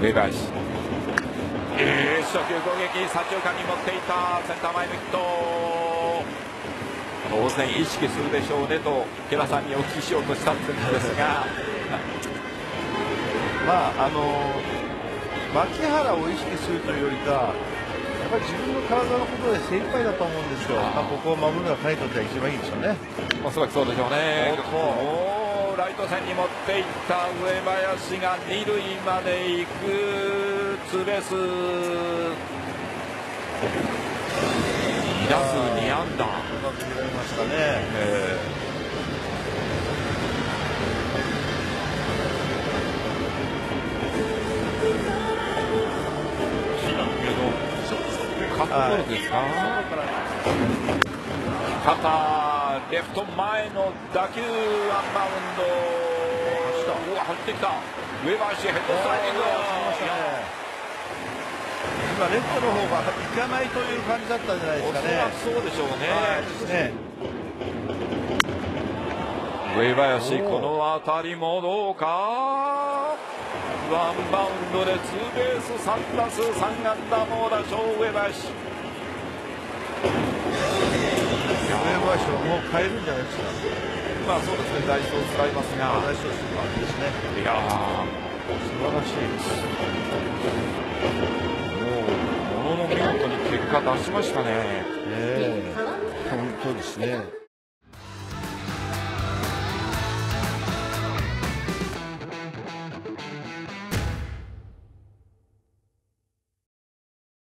上林えー、初球攻撃左中間に持っていたセンター前のヒット。当然意識するでしょうねと池田さんにお聞きしようとしたんですが。まああの牧原を意識するというよりかやっぱり自分の体のことで精一杯だと思うんですよ、まあ、ここを守るのが彼にとっては一番いいでしょうね。おそらくそうでしょうね。おライト線に持っていった上林が二塁まで行くツーベース。2打数2安打。うまく見られましたね。えーカットボールですか？肩レフト前の打球ワンバウンドうわ走ってきた上林ヘッドスライディング今レフトの方が行かないという感じだったんじゃないですかねそうでしょうね、ね、上林この辺りもどうかワンバウンドでツーベース3打数3安打猛打賞上林上林はもう変えるんじゃないですか。まあそうですね。代走を使いますが。代走する感じですね。いや素晴らしいです。もうものの見事に結果出しましたね。ええ。ー、本当ですね